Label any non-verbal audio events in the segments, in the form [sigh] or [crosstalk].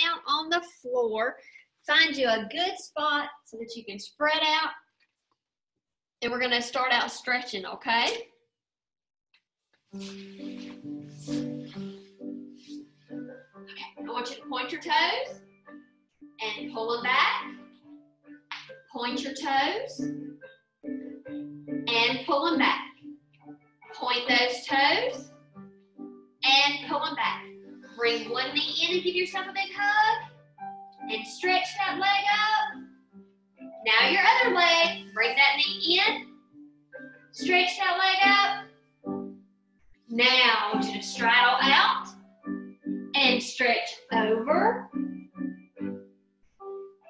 down on the floor. Find you a good spot so that you can spread out. And we're gonna start out stretching, okay? Okay, I want you to point your toes and pull them back. Point your toes and pull them back. Point those toes and pull them back. Bring one knee in and give yourself a big hug. And stretch that leg up. Now your other leg, bring that knee in. Stretch that leg up. Now I want you to straddle out and stretch over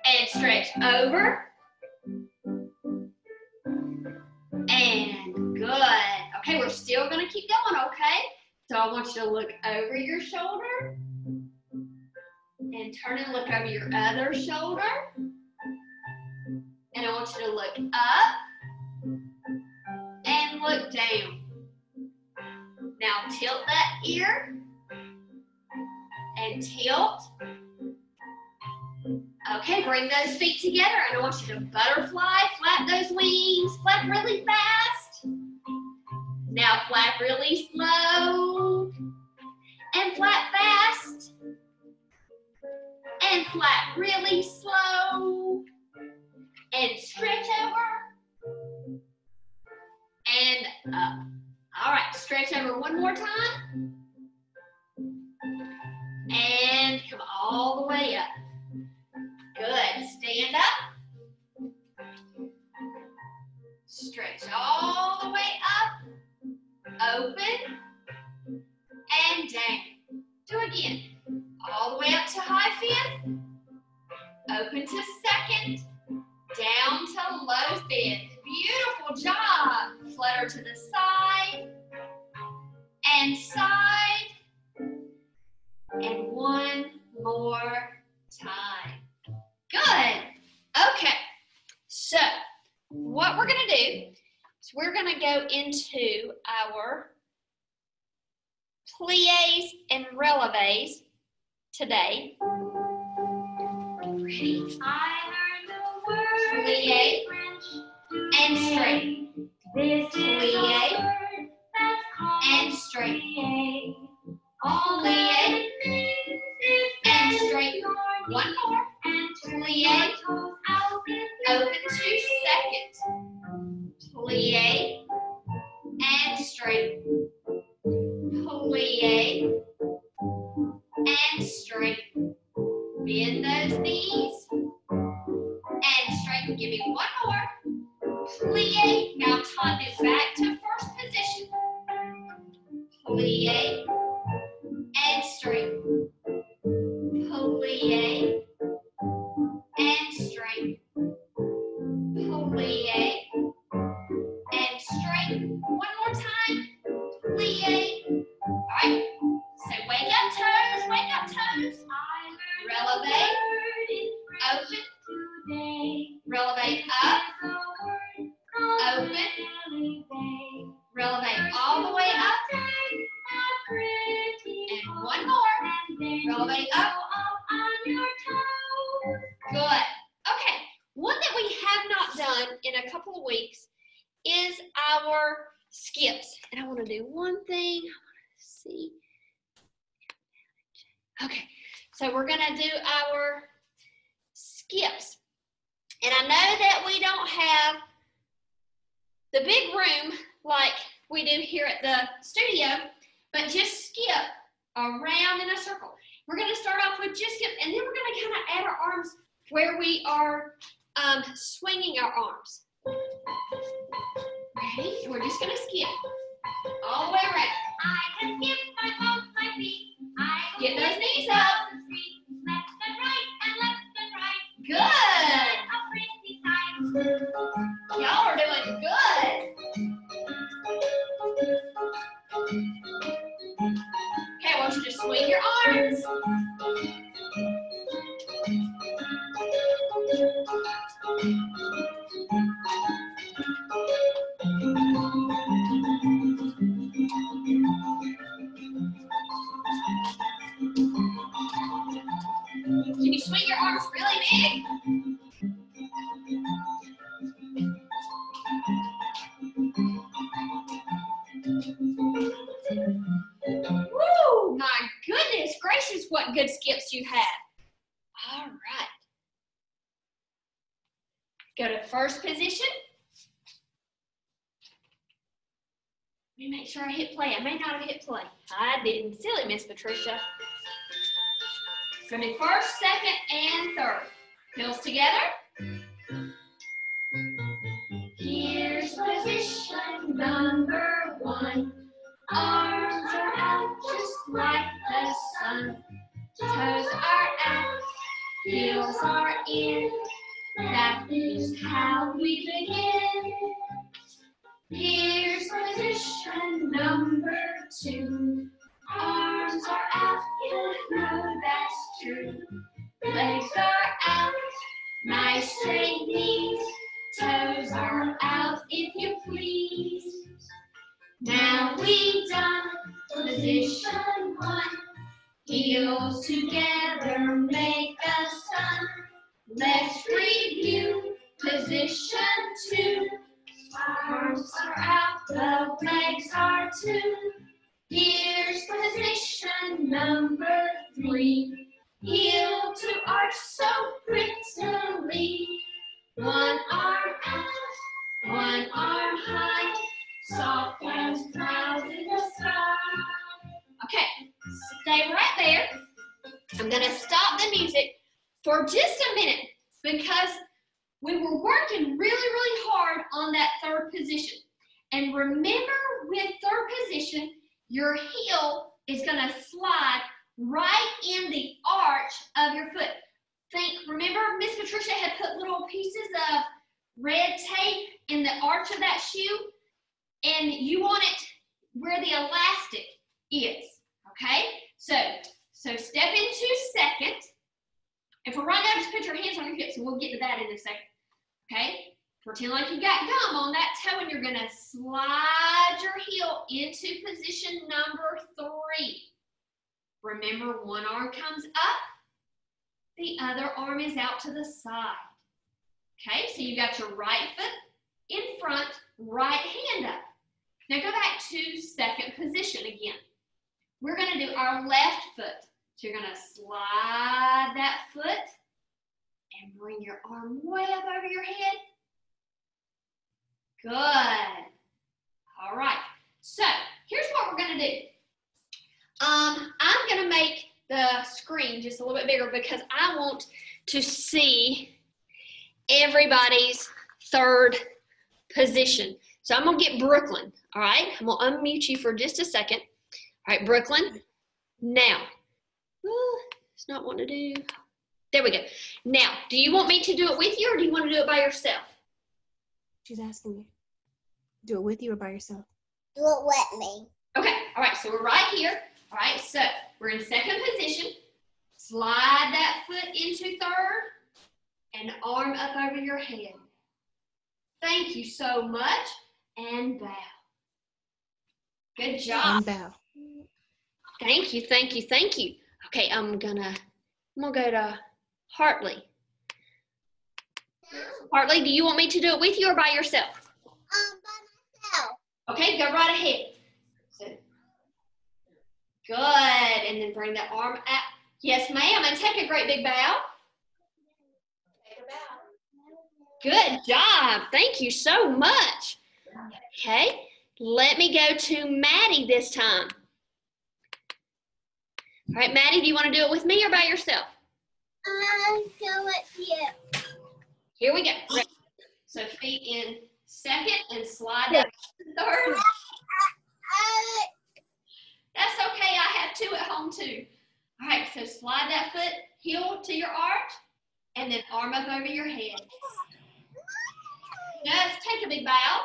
and stretch over and good. Okay, we're still gonna keep going, okay? So I want you to look over your shoulder and turn and look over your other shoulder. And I want you to look up and look down. Now tilt that ear and tilt. Okay, bring those feet together and I want you to butterfly, flap those wings, flap really fast. Now flap really slow and flap fast and flap really slow and stretch over and up. All right, stretch over one more time and come all the way up. Good, stand up. Stretch all the way up, open, and down. Do it again. All the way up to high fifth, open to second, down to low fifth. Beautiful job. Flutter to the side and side. And one more time. Good. Okay. So, what we're going to do is we're going to go into our plies and releves today. I learned the word Plie and straight. This is Plie a word that's called and straight. All Plie that it means is and straight. One more. Plie. your toes out in Open two seconds. Plie Plie. Now time is back the big room like we do here at the studio, but just skip around in a circle. We're going to start off with just skip, and then we're going to kind of add our arms where we are um, swinging our arms. Ready? And we're just going to skip all the way around. I can skip my both my feet. I Get those knees up. left and right and left and right. Good. Arms. What good skips you have. All right. Go to first position. Let me make sure I hit play. I may not have hit play. I didn't. Silly Miss Patricia. It's gonna be first, second, and third. Heels together. Here's position number one. Arms are out just like the sun. Toes are out, heels are in. That is how we begin. Here's position number two. Arms are out, you know that's true. Legs are out, nice straight knees. Toes are out, if you please. Now we done position one. Heels together make a sun. Let's review position two. Arms are out, the legs are too. Here's position number three. Heel to arch so prettily. One arm out, one arm high, soft as clouds stay right there. I'm gonna stop the music for just a minute because we were working really, really hard on that third position. And remember with third position, your heel is gonna slide right in the arch of your foot. Think, remember Miss Patricia had put little pieces of red tape in the arch of that shoe? And you want it where the elastic is, okay? So, so step into second. And for right now, just put your hands on your hips and we'll get to that in a second. Okay? Pretend like you got gum on that toe and you're gonna slide your heel into position number three. Remember, one arm comes up, the other arm is out to the side. Okay, so you got your right foot in front, right hand up. Now go back to second position again. We're gonna do our left foot. So you're gonna slide that foot and bring your arm way up over your head. Good. All right. So here's what we're gonna do. Um, I'm gonna make the screen just a little bit bigger because I want to see everybody's third position. So I'm gonna get Brooklyn. All right. I'm gonna unmute you for just a second. All right, Brooklyn. Now, oh, it's not wanting to do. There we go. Now, do you want me to do it with you or do you want to do it by yourself? She's asking you. Do it with you or by yourself? Do it with me. Okay, all right, so we're right here. All right, so we're in second position. Slide that foot into third and arm up over your head. Thank you so much and bow. Good job. And bow. Thank you, thank you, thank you. Okay, I'm gonna I'm gonna go to Hartley. Hartley, do you want me to do it with you or by yourself? Um, by myself. Okay, go right ahead. Good, and then bring the arm out. Yes, ma'am, and take a great big bow. Take a bow. Good job. Thank you so much. Okay, let me go to Maddie this time. All right, Maddie, do you want to do it with me or by yourself? I'll do it you. Here we go. So feet in second and slide to third. That's okay. I have two at home too. All right, so slide that foot heel to your arch and then arm up over your head. Just take a big bow.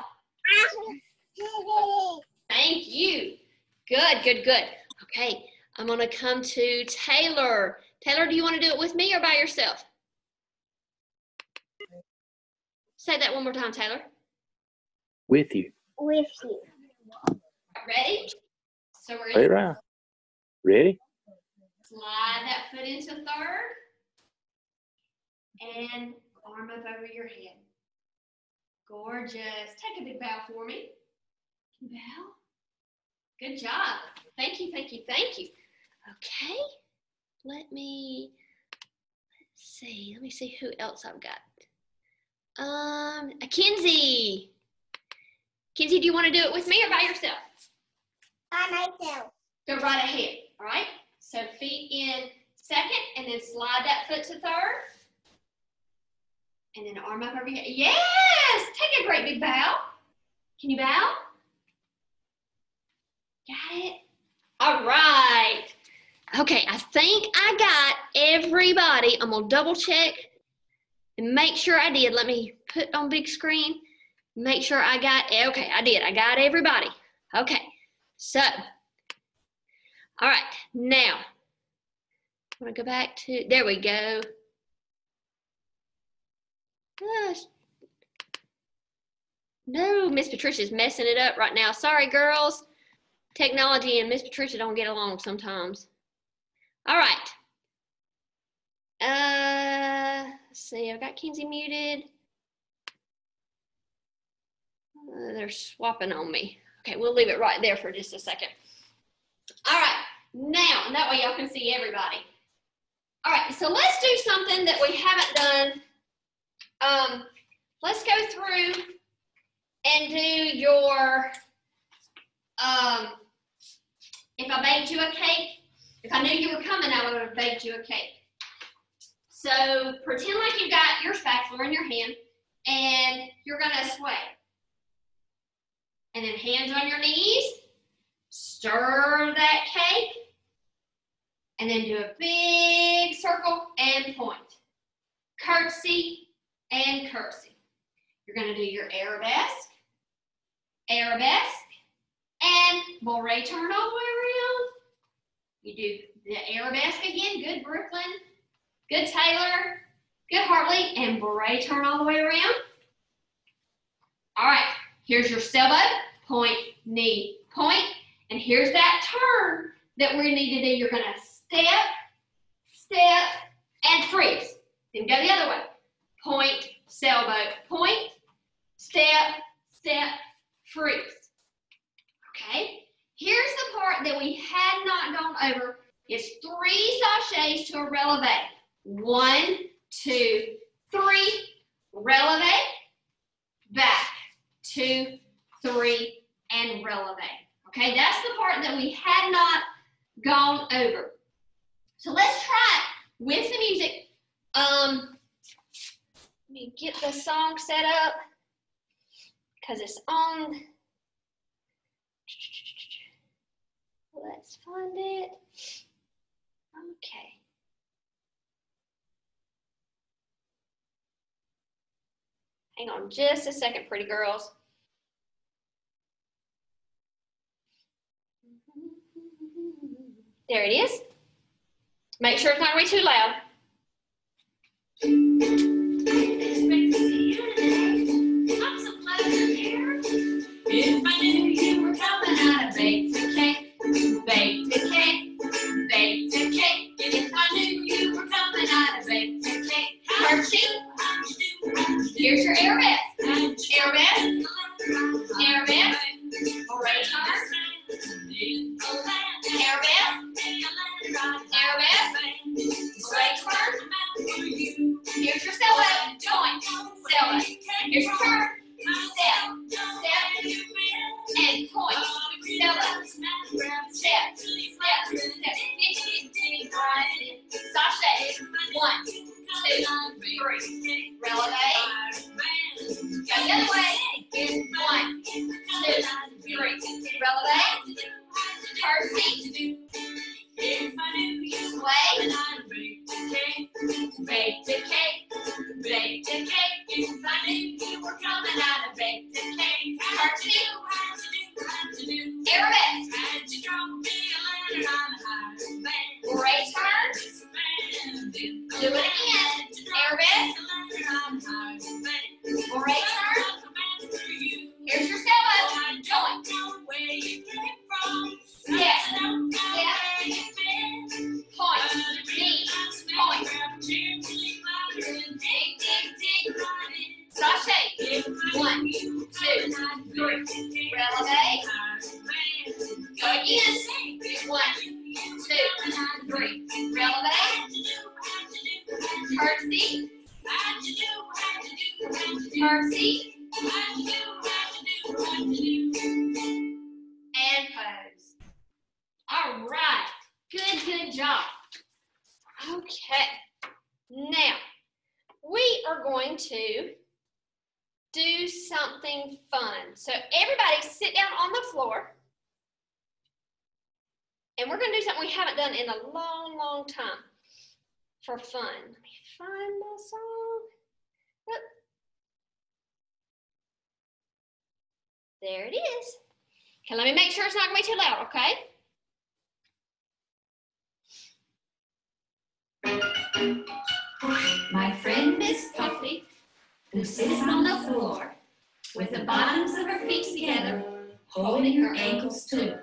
Thank you. Good, good, good. Okay, I'm gonna come to Taylor. Taylor, do you want to do it with me or by yourself? Say that one more time, Taylor. with you. with you. Ready? So we're Right around. Ready? slide that foot into third and arm up over your head. Gorgeous. Take a big bow for me. Bow? Good job. Thank you, thank you, thank you. Okay, let me, let's see, let me see who else I've got. Um, Kinsey. Kinsey, do you want to do it with me or by yourself? By myself. Go right ahead, all right? So feet in second, and then slide that foot to third. And then arm up over here. Yes! Take a great big bow. Can you bow? Got it? All right. Okay, I think I got everybody. I'm gonna double check and make sure I did. Let me put on big screen. Make sure I got, okay, I did. I got everybody. Okay, so, all right, now, I wanna go back to, there we go. No, Miss Patricia's messing it up right now. Sorry, girls. Technology and Miss Patricia don't get along sometimes. All right. Uh, see. I've got Kinsey muted. Uh, they're swapping on me. Okay, we'll leave it right there for just a second. All right. Now, that way y'all can see everybody. All right, so let's do something that we haven't done. Um, let's go through and do your, um, if I baked you a cake, if I knew you were coming, I would have baked you a cake. So pretend like you've got your spatula in your hand and you're gonna sway. And then hands on your knees, stir that cake, and then do a big circle and point. Curtsy and curtsy. You're gonna do your arabesque, arabesque, and bourrée turn around. You do the arabesque again, good Brooklyn, good Taylor, good Hartley, and bourrée turn all the way around. All right, here's your sailboat, point, knee, point, and here's that turn that we need to do. You're gonna step, step, and freeze. Then go the other way. Point, sailboat, point, step, step, freeze. Okay? Here's the part that we had not gone over. It's three sashays to a releve. One, two, three, releve, back, two, three, and releve. Okay, that's the part that we had not gone over. So let's try it with the music. Um, let me get the song set up because it's on. Let's find it. Okay. Hang on just a second, pretty girls. There it is. Make sure it's not way too loud. If I knew you were coming, I'd cake, baked a. If I knew you were coming, I'd have baked. Here's your. Arabesque. Arabesque. Orange arm. Arabesque. Arabesque. Right turn. Here's your sailboat. Join. Sailboat. Here's your turn. One. Two. Three. Releve. Go the other way. One. Two. Good, job. Okay, now we are going to do something fun. So everybody sit down on the floor. And we're going to do something we haven't done in a long, long time for fun. Let me find my song. Oop. There it is. Okay, let me make sure it's not going to be too loud, okay? My friend Miss Puffy, who sits on the floor with the bottoms of her feet together, holding her ankles too.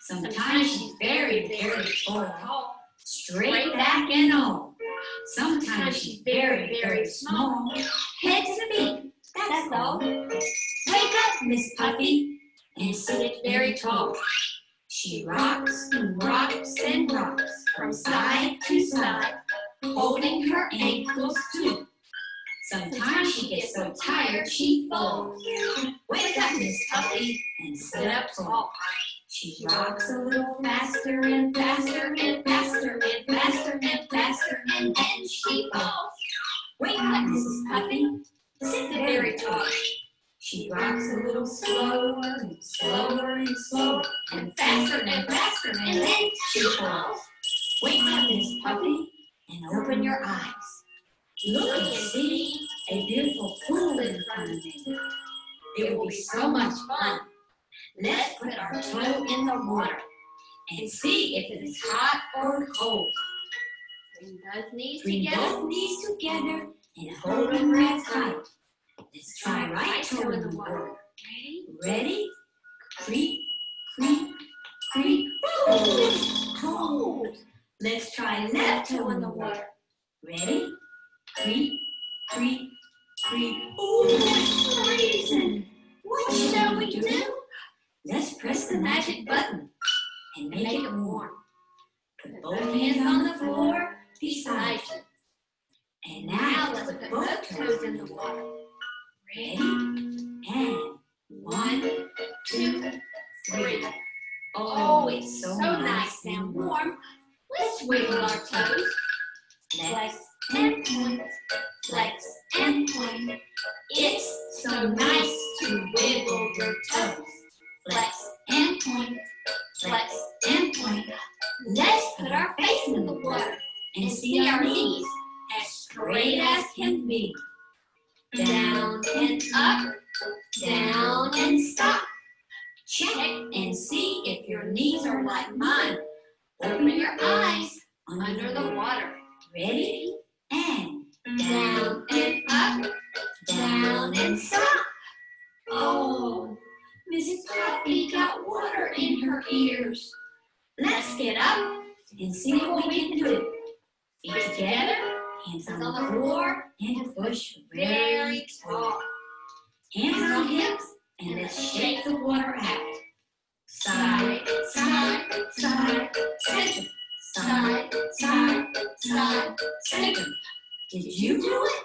Sometimes she's very, very tall, straight back and all. Sometimes she's very, very small, head to the feet, that's all. Wake up, Miss Puffy, and sit very tall. She rocks and rocks and rocks from side to side, holding her ankles too. Sometimes she gets so tired she falls. Wake up, Miss Puffy, and sit up tall. She rocks a little faster and faster and faster and faster and faster, and then she falls. Wake up, Mrs. Puffy, sit the very tall. She rocks a little slower and slower and slower, and faster and faster, and then she falls. Wake up, Miss Puffy, and open your eyes. Look and see a beautiful pool in front of me. It will be so much fun. Let's put our toe in the water and see if it is hot or cold. Bring both knees Bring together. both knees together and hold them real tight. Let's try right toe in the water. Ready? Ready? Creep, creep, creep. Ooh, it's cold. Let's try left toe in the water. Ready? Creep, creep, creep. Ooh, it's freezing. What shall we do? Let's press the magic button and make it warm. Put both hands on the floor beside you. And now let's put both toes in the water. Ready? And one, two, three. Oh, it's so nice and warm. Let's wiggle our toes. Flex and point, flex and point. It's so nice to wiggle your toes. Flex and point, flex and point. Let's put our face in the water and see our knees as straight as can be. Down and up, down and stop. Check and see if your knees are like mine. Open your eyes under the water. Ready? And down and up, down and stop. Oh, Mrs. Puffy got water in her ears. Let's get up and see what we can do. Feet together, hands on the floor, and push very tall. Hands on hips, and let's shake the water out. Side, side, side, center. Side, side, side, center. Did you do it?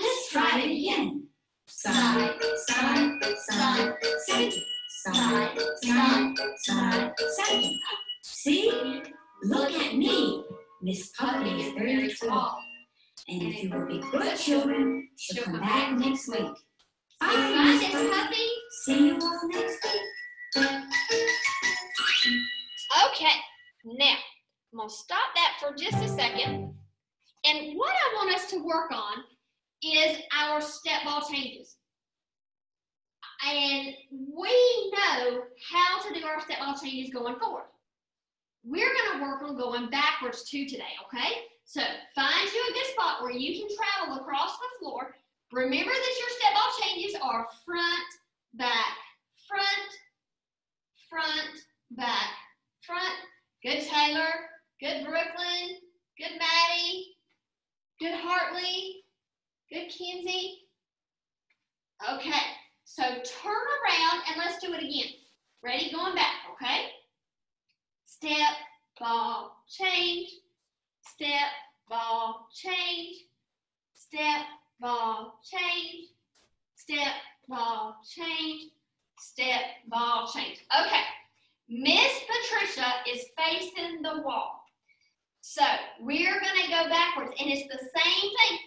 Let's try it again. Side, side, side, center. Side, side, side, center. See? Look at me. Miss Puffy is very tall. And if you will be good children, she'll come back next week. Bye, Miss. Puffy. See you all next week. Okay, now I'm gonna stop that for just a second. And what I want us to work on is our step ball changes. And we know how to do our step ball changes going forward. We're gonna work on going backwards too today, okay? So find you a good spot where you can travel across the floor. Remember that your step ball changes are front, back, front, front, back, front. Good Taylor. Good Brooklyn. Good Maddie. Good Hartley. Good Kinsey. Okay, so turn around and let's do it again. Ready? Going back, okay? Step, ball, change. Step, ball, change. step, ball, change, step, ball, change, step, ball, change. Okay, Miss Patricia is facing the wall. So we're gonna go backwards and it's the same thing.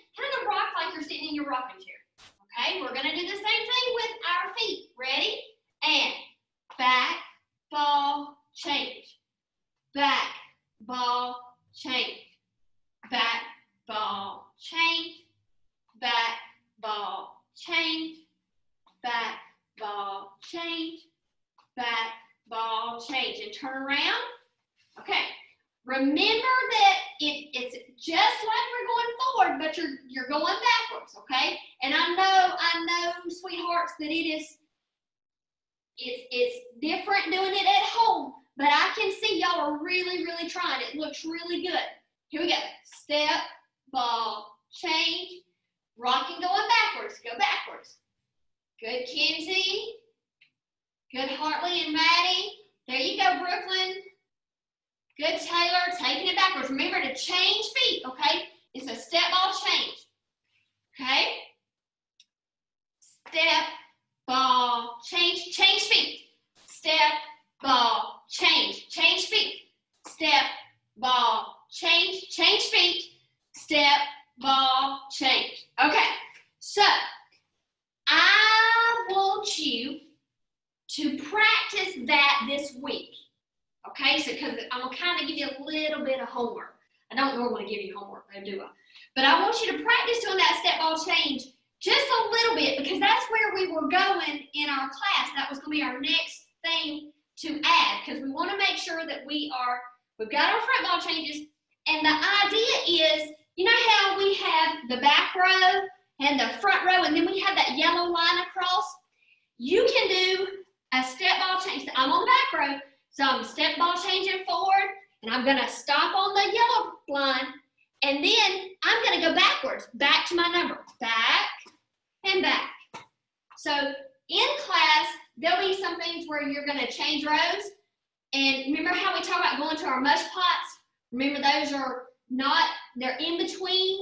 So in class, there'll be some things where you're going to change rows. And remember how we talk about going to our mush pots? Remember those are not, they're in between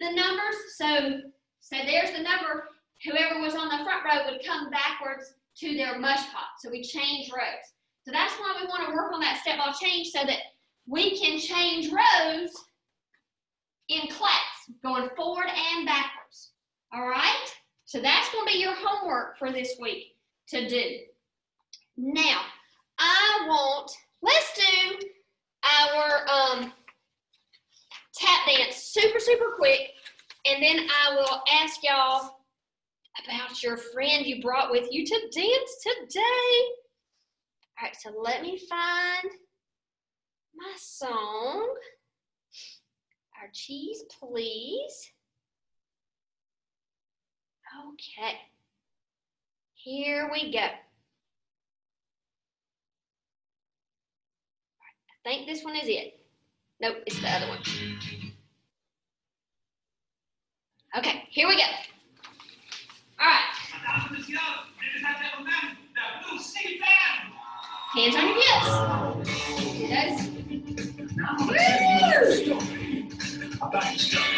the numbers. So, so there's the number. Whoever was on the front row would come backwards to their mush pot. So we change rows. So that's why we want to work on that step ball change so that we can change rows in class, going forward and backwards. All right? So that's going to be your homework for this week to do. Now, I want, let's do our um, tap dance super, super quick, and then I will ask y'all about your friend you brought with you to dance today. All right, so let me find my song. Our cheese, please. Okay. Here we go. I think this one is it. Nope, it's the other one. Okay, here we go. All right. Hands on your hips. Yes. Here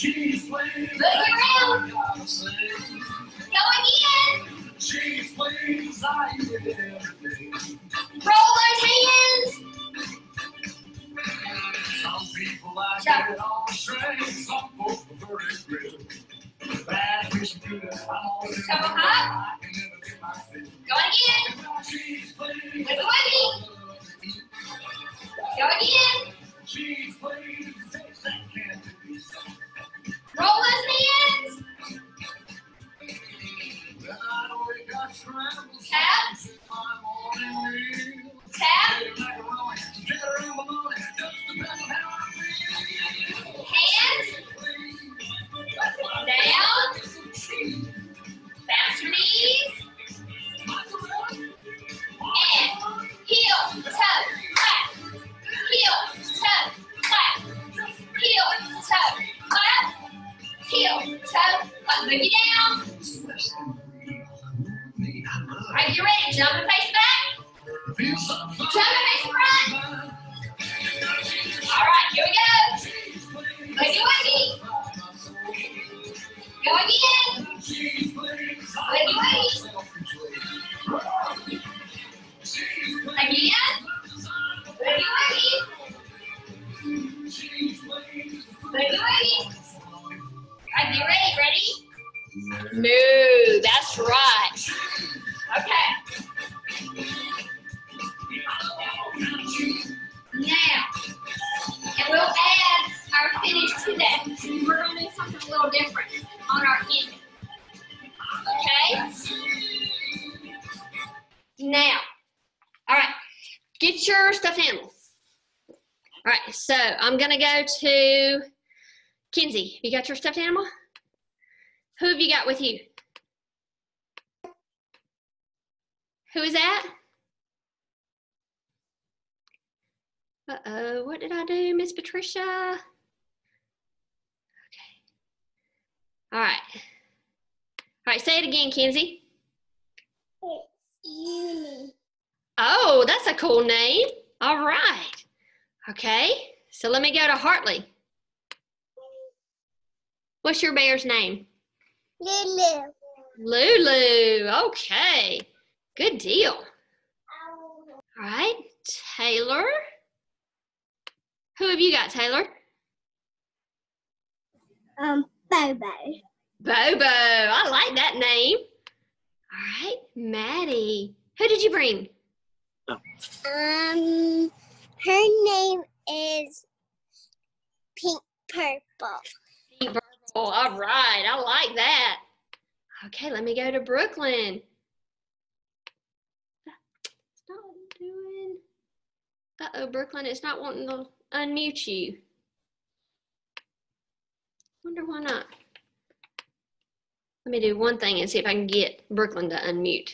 Heel. Two. Look around. Right, you ready? Jump and face back. Jump and face front. All right, here we go. Boogie woogie. Go again. Boogie woogie. Again. Woogie. Boogie woogie. All right, you ready? Ready? No, that's right. Okay. Now, and we'll add our finish to that. We're going to do something a little different on our ending. Okay? Now, all right, get your stuffed animal. All right, so I'm going to go to Kinsey. You got your stuffed animal? Who have you got with you? Who is that? Uh-oh, what did I do, Miss Patricia? Okay. All right. All right, say it again, Kenzie. Uni. Oh, that's a cool name. All right. Okay, so let me go to Hartley. What's your bear's name? Lulu. Lulu. Okay, good deal. All right, Taylor. Who have you got, Taylor? Um, Bobo. Bobo. I like that name. All right, Maddie. Who did you bring? Um, her name is Pink Purple. Oh, all right. I like that. Okay, let me go to Brooklyn. It's not doing. Uh oh, Brooklyn, it's not wanting to unmute you. Wonder why not. Let me do one thing and see if I can get Brooklyn to unmute.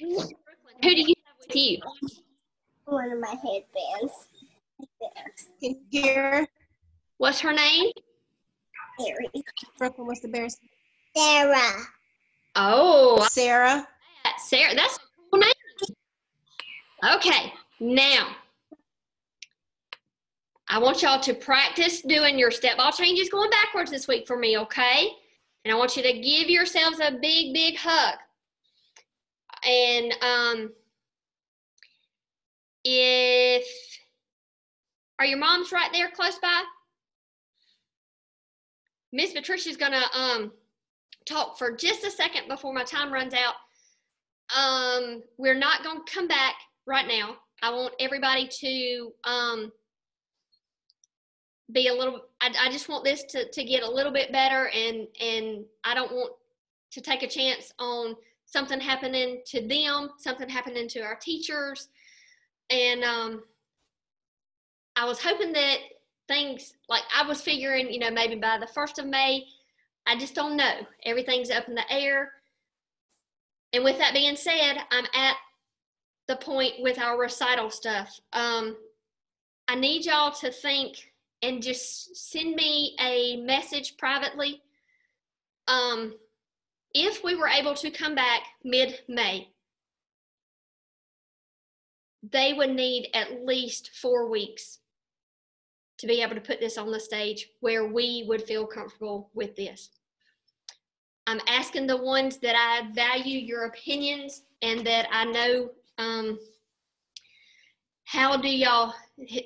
Brooklyn, who do you have with you? One of my headbands. Right there. Can you hear What's her name? Harry. Brooklyn? What's the bear's Sarah. Oh, Sarah. Sarah, that's cool name. Okay, now I want y'all to practice doing your step ball changes going backwards this week for me, okay? And I want you to give yourselves a big, big hug. And um, if are your moms right there close by? Miss Patricia's gonna um talk for just a second before my time runs out. Um, we're not gonna come back right now. I want everybody to um be a little I, I just want this to, to get a little bit better and and I don't want to take a chance on something happening to them, something happening to our teachers. And um I was hoping that things like I was figuring, you know, maybe by the first of May, I just don't know. Everything's up in the air. And with that being said, I'm at the point with our recital stuff. Um, I need y'all to think and just send me a message privately. Um, if we were able to come back mid May, they would need at least four weeks to be able to put this on the stage where we would feel comfortable with this. I'm asking the ones that I value your opinions and that I know um, how do y'all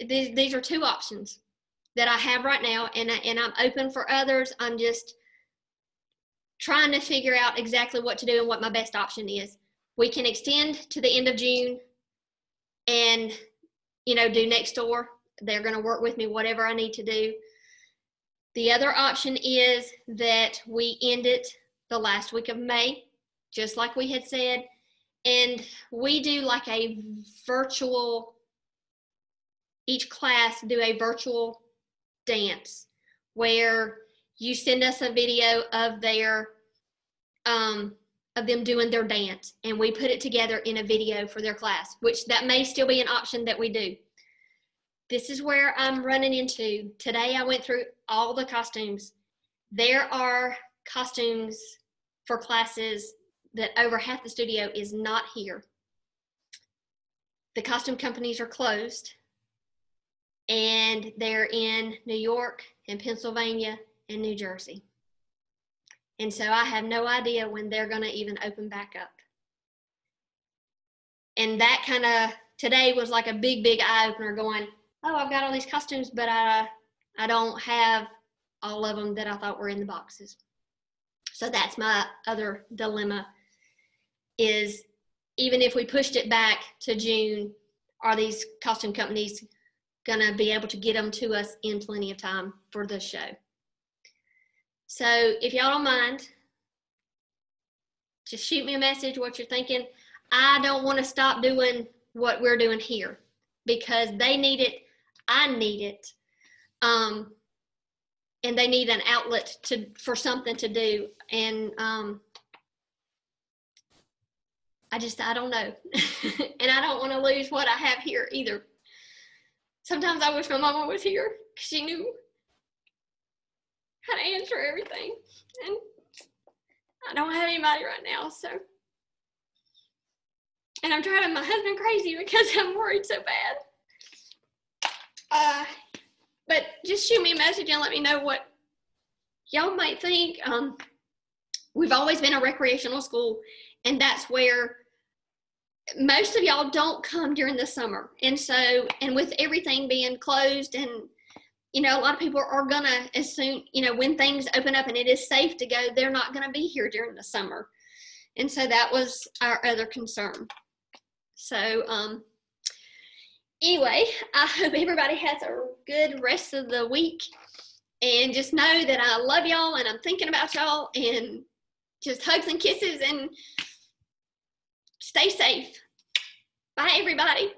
these, these are two options that I have right now and, I, and I'm open for others. I'm just trying to figure out exactly what to do and what my best option is. We can extend to the end of June and you know do next door they're going to work with me whatever i need to do the other option is that we end it the last week of may just like we had said and we do like a virtual each class do a virtual dance where you send us a video of their um, of them doing their dance and we put it together in a video for their class which that may still be an option that we do this is where I'm running into. Today I went through all the costumes. There are costumes for classes that over half the studio is not here. The costume companies are closed and they're in New York and Pennsylvania and New Jersey. And so I have no idea when they're going to even open back up. And that kind of today was like a big, big eye opener going, oh, I've got all these costumes, but I, I don't have all of them that I thought were in the boxes. So that's my other dilemma is even if we pushed it back to June, are these costume companies gonna be able to get them to us in plenty of time for the show? So if y'all don't mind, just shoot me a message what you're thinking. I don't want to stop doing what we're doing here because they need it. I need it. Um, and they need an outlet to for something to do. And um, I just I don't know, [laughs] and I don't want to lose what I have here either. Sometimes I wish my mama was here because she knew how to answer everything, and I don't have anybody right now. So, and I'm driving my husband crazy because [laughs] I'm worried so bad. Uh, but just shoot me a message and let me know what y'all might think. Um, we've always been a recreational school, and that's where most of y'all don't come during the summer. And so, and with everything being closed, and you know, a lot of people are gonna as soon, you know, when things open up and it is safe to go, they're not gonna be here during the summer. And so that was our other concern. So, um, anyway, [laughs] I hope everybody has a good rest of the week. And just know that I love y'all and I'm thinking about y'all and just hugs and kisses and stay safe. Bye, everybody.